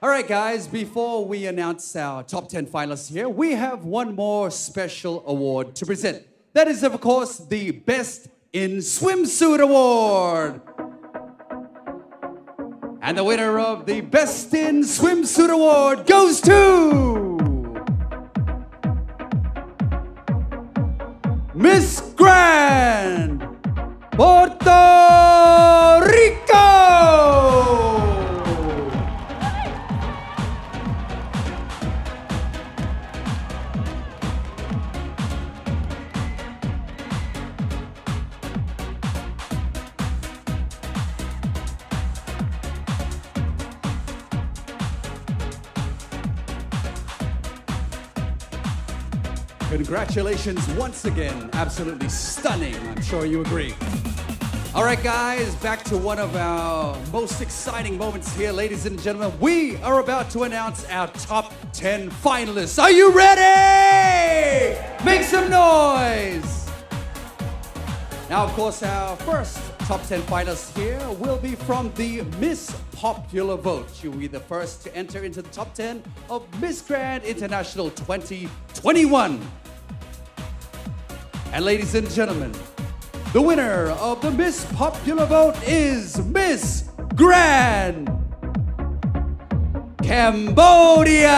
All right, guys, before we announce our top 10 finalists here, we have one more special award to present. That is, of course, the Best in Swimsuit Award. And the winner of the Best in Swimsuit Award goes to Miss Grand Congratulations once again. Absolutely stunning. I'm sure you agree. All right, guys, back to one of our most exciting moments here, ladies and gentlemen. We are about to announce our top 10 finalists. Are you ready? Make some noise. Now, of course, our first top 10 finalists here will be from the Miss Popular Vote. Will be the first to enter into the top 10 of Miss Grand International 2021. And ladies and gentlemen, the winner of the Miss Popular Vote is Miss Grand Cambodia.